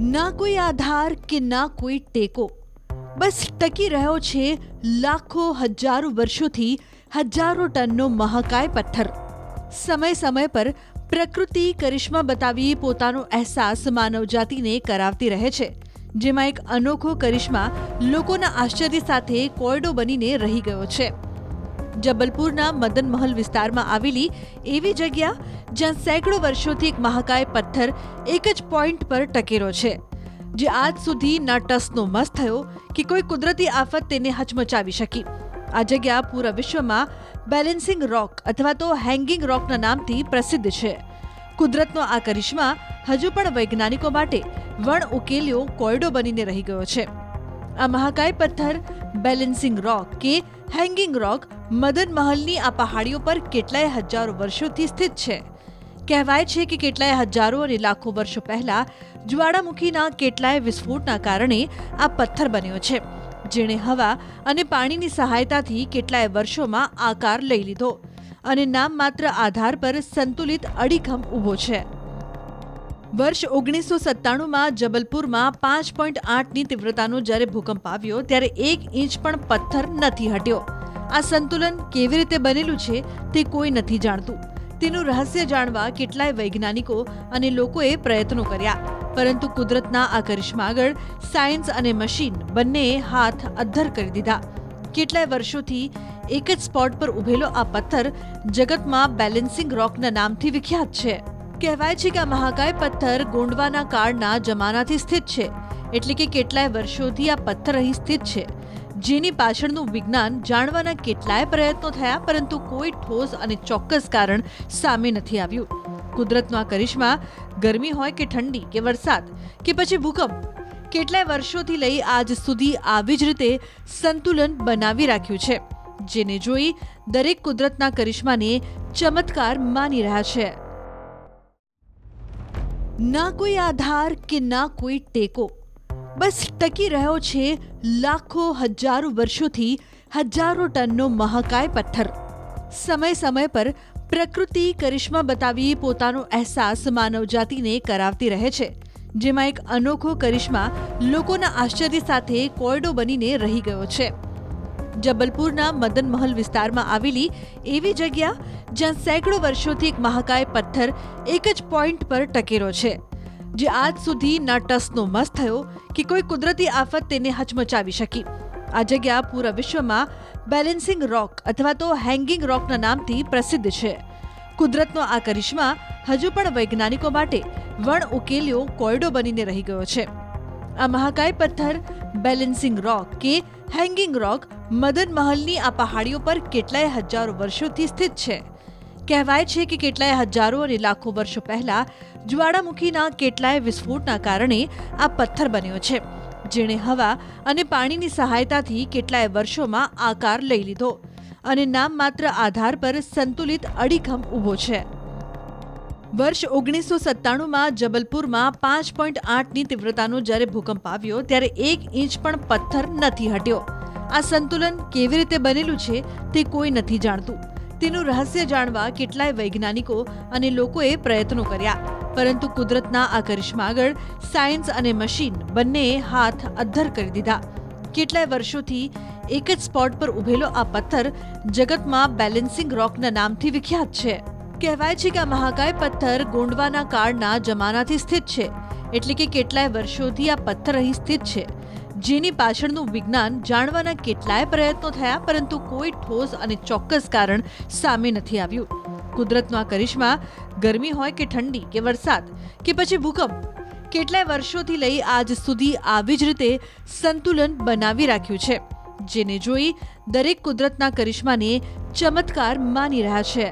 ના કોઈ આધાર કે ના કોઈ ટેકો. બસ ટકી રહ્યો છે લાખો હજારો વર્ષોથી હજારો ટનનો મહાકાય પથ્થર. સમય સમય પર પ્રકૃતિ કરિશ્મા બતાવી પોતાનો અહેસાસ માનવજાતિને કરાવતી રહે છે, જેમાં એક અનોખો કરિશ્મા લોકોના આશ્ચર્ય સાથે કોયડો બનીને રહી ગયો છે. જબલપુરના મદન મહલ વિસ્તારમાં આવેલી એવી જગ્યા જ્યાં સેંકડો વર્ષોથી એક મહાકાય પથ્થર એક જ પોઈન્ટ પર ટકેલો છે, જે આજ સુધી ના ટસનો મસ થયો કે કોઈ કુદરતી આફત તેને હચમચાવી શકી. આ જગ્યા પૂરા વિશ્વમાં બેલેન્સિંગ રોક અથવા તો હેંગિંગ રોકના નામથી પ્રસિદ્ધ છે. કુદરતનો આ કરિશ્મા હજુ પણ વૈજ્ઞાનિકો માટે વણ ઉકેલ્યો કોયડો બનીને રહી ગયો છે. આ મહાકાય પથ્થર બેલેન્સિંગ રોક કે હેંગિંગ રોક મદન મહલની આ પહાડીઓ પર કેટલાય હજારો વર્ષોથી સ્થિત છે. કહેવાય છે કે કેટલાય હજારો અને લાખો વર્ષો પહેલા જ્વાળામુખીના કેટલાય વિસ્ફોટના કારણે આ પથ્થર બન્યો છે. જેણે હવા અને પાણીની સહાયતાથી કેટલાય વર્ષોમાં આકાર લઈ લીધો અને નામ માત્ર આધાર પર સંતુલિત અડીખમ ઊભો છે. વર્ષ ઓગણીસો સત્તાણુંમાં જબલપુરમાં પાંચ પોઈન્ટ આઠની તીવ્રતાનો જ્યારે ભૂકંપ આવ્યો, ત્યારે એક ઇંચ પણ પથ્થર નથી હટ્યો. આ સંતુલન કેવી રીતે બનેલું છે, તે કોઈ નથી જાણતું. તેનું રહસ્ય જાણવા કેટલાય વૈજ્ઞાનિકો અને લોકોએ પ્રયત્નો કર્યા. પરંતુ કુદરતના આ કરિશ્મા આગળ સાયન્સ અને મશીન બંનેએ હાથ અદ્ધર કરી દીધા. કેટલાય વર્ષોથી એક જ સ્પોટ પર ઉભેલો આ પથ્થર જગતમાં બેલેન્સિંગ રોકના નામથી વિખ્યાત છે. કહેવાય છે કે આ મહાકાય પથ્થર ગોંડવાના કાળના જમાનાથી સ્થિત છે. એટલે કે કેટલાય વર્ષોથી આ પથ્થર અહીં સ્થિત છે. જેની પાછળનું વિજ્ઞાન જાણવાના કેટલાય પ્રયત્નો થયા, પરંતુ કોઈ ઠોસ અને ચોક્કસ કારણ સામે નથી આવ્યું. કુદરતનો આ કરિશ્મા ગરમી હોય કે ઠંડી કે વરસાદ કે પછી ભૂકંપ, કેટલાય વર્ષોથી લઈ આજ સુધી આવી જ રીતે સંતુલન બનાવી રાખ્યું છે, જેને જોઈ દરેક કુદરતના કરિશ્માને ચમત્કાર માની રહ્યા છે. ના કોઈ આધાર કે ના કોઈ ટેકો. બસ ટકી રહ્યો છે લાખો હજારો વર્ષોથી હજારો ટનનો મહાકાય પથ્થર. સમય સમય પર પ્રકૃતિ કરિશ્મા બતાવી પોતાનો અહેસાસ માનવજાતિને કરાવતી રહે છે, જેમાં એક અનોખો કરિશ્મા લોકોના આશ્ચર્ય સાથે કોયડો બનીને રહી ગયો છે. જબલપુરના મદન મહલ વિસ્તારમાં આવેલી એવી જગ્યા જ્યાં સેંકડો વર્ષોથી એક મહાકાય પથ્થર એક જ પોઈન્ટ પર ટકેલો છે, જે આજ સુધી ના ટસનો મસ થયો કે કોઈ કુદરતી આફત તેને હચમચાવી શકી. આ જગ્યા પૂરા વિશ્વમાં બેલેન્સિંગ રોક અથવા તો હેંગિંગ રોકના નામથી પ્રસિદ્ધ છે. કુદરતનો આ કરિશ્મા હજુ પણ વૈજ્ઞાનિકો માટે વણ ઉકેલ્યો કોયડો બનીને રહી ગયો છે. આ મહાકાય પથ્થર બેલેન્સિંગ રોક કે હેંગિંગ રોક મદન મહલની આ પહાડીઓ પર કેટલાય હજારો વર્ષોથી સ્થિત છે. કહેવાય છે કે કેટલાય હજારો અને લાખો વર્ષો પહેલા જ્વાળામુખીના કેટલાય વિસ્ફોટના કારણે આ પથ્થર બન્યો છે. જેણે હવા અને પાણીની સહાયતાથી કેટલાય વર્ષોમાં આકાર લઈ લીધો અને નામ માત્ર આધાર પર સંતુલિત અડીખમ ઊભો છે. વર્ષ ઓગણીસો સત્તાણુંમાં જબલપુરમાં પાંચ પોઈન્ટ આઠની તીવ્રતાનો જ્યારે ભૂકંપ આવ્યો, ત્યારે એક ઇંચ પણ પથ્થર નથી હટ્યો. આ સંતુલન કેવી રીતે બનેલું છે, તે કોઈ નથી જાણતું. તેનું રહસ્ય જાણવા કેટલાય વૈજ્ઞાનિકો અને લોકોએ પ્રયત્નો કર્યા. પરંતુ કુદરતના આ કરિશ્મા આગળ સાયન્સ અને મશીન બંનેએ હાથ અદ્ધર કરી દીધા. કેટલાય વર્ષોથી એક જ સ્પોટ પર ઉભેલો આ પથ્થર જગતમાં બેલેન્સિંગ રોકના નામથી વિખ્યાત છે. કહેવાય છે કે આ મહાકાય પથ્થર ગોંડવાના કાળના જમાનાથી સ્થિત છે. એટલે કે કેટલાય વર્ષોથી આ પથ્થર અહીં સ્થિત છે. જેની પાછળનું વિજ્ઞાન જાણવાના કેટલાય પ્રયત્નો થયા, પરંતુ કોઈ ઠોસ અને ચોક્કસ કારણ સામે નથી આવ્યું. કુદરતનો આ કરિશ્મા ગરમી હોય કે ઠંડી કે વરસાદ કે પછી ભૂકંપ, કેટલાય વર્ષોથી લઈ આજ સુધી આવી જ રીતે સંતુલન બનાવી રાખ્યું છે, જેને જોઈ દરેક કુદરતના કરિશ્માને ચમત્કાર માની રહ્યા છે.